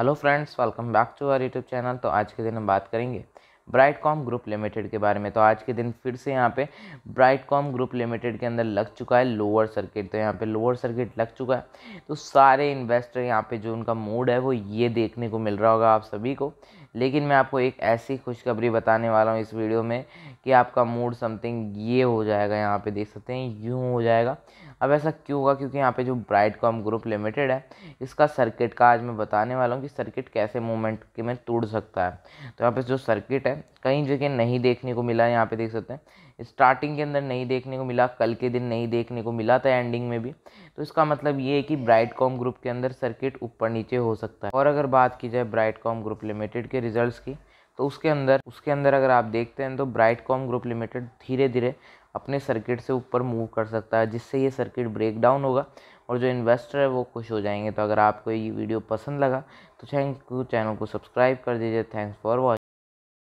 Hello friends welcome back to our YouTube channel तो आज के दिन हम बात करेंगे ब्राइट कॉम ग्रुप लिमिटेड के बारे में। तो आज के दिन फिर से यहाँ पे ब्राइट कॉम ग्रुप लिमिटेड के अंदर लग चुका है लोअर सर्किट तो यहाँ पे लोअर सर्किट लग चुका है। तो सारे इन्वेस्टर यहाँ पे जो उनका मूड है, वो ये देखने को मिल रहा होगा आप सभी को। लेकिन मैं आपको एक ऐसी खुशखबरी बताने वाला हूँ इस वीडियो में कि आपका मूड समथिंग ये हो जाएगा। यहाँ पे देख सकते हैं, यूँ हो जाएगा। अब ऐसा क्यों होगा? क्योंकि यहाँ पे जो ब्राइट कॉम ग्रुप लिमिटेड है, इसका सर्किट का आज मैं बताने वाला हूँ कि सर्किट कैसे मूवमेंट के में टूट सकता है। तो यहाँ पे जो सर्किट कई जगह नहीं देखने को मिला, यहाँ पे देख सकते हैं। स्टार्टिंग के अंदर नहीं देखने को मिला, कल के दिन नहीं देखने को मिला था एंडिंग में भी। तो इसका मतलब ये है कि ब्राइट कॉम ग्रुप के अंदर सर्किट ऊपर नीचे हो सकता है। और अगर बात की जाए ब्राइट कॉम ग्रुप लिमिटेड के रिजल्ट्स की तो उसके अंदर उसके अंदर अगर आप देखते हैं तो ब्राइट कॉम ग्रुप लिमिटेड धीरे धीरे अपने सर्किट से ऊपर मूव कर सकता है, जिससे ये सर्किट ब्रेक डाउन होगा और जो इन्वेस्टर है वो खुश हो जाएँगे। तो अगर आपको ये वीडियो पसंद लगा तो थैंक यू चैनल को सब्सक्राइब कर दीजिए। Thanks for watching